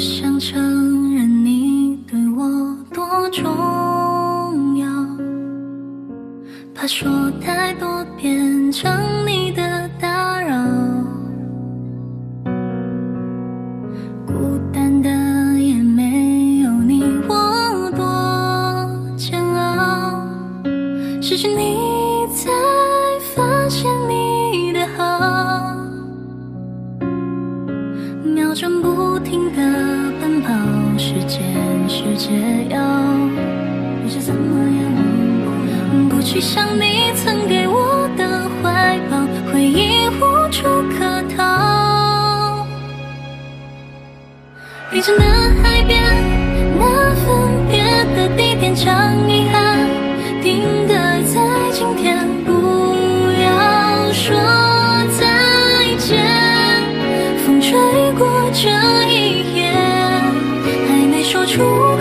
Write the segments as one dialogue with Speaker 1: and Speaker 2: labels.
Speaker 1: 想承认你对我多重要，怕说太多变成你的打扰。孤单的也没有你我多煎熬，失去你才发现你的好，秒针不停的，时间是解药，你是怎么样？不去想你曾给我的怀抱，回忆无处可逃。凌晨的海边，那分别的地点，将遗憾出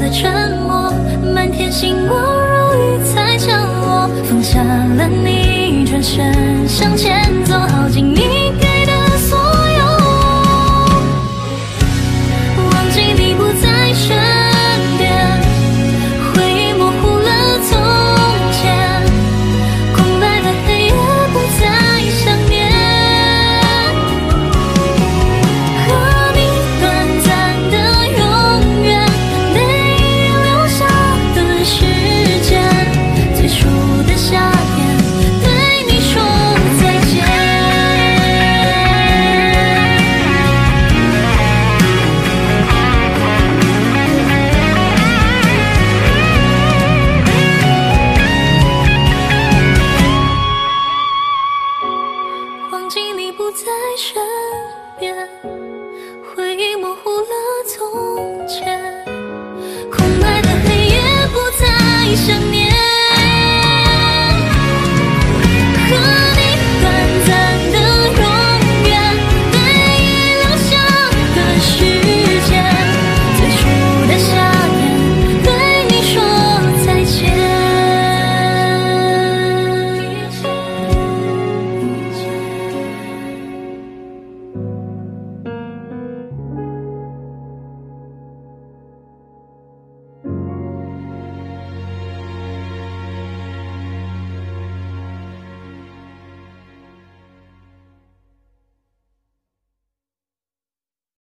Speaker 1: 的沉默，满天星光如雨才降落，放下了你，转身向前走，耗尽你忘记你不在身边，回忆模糊了从前，空白的黑夜不再想念。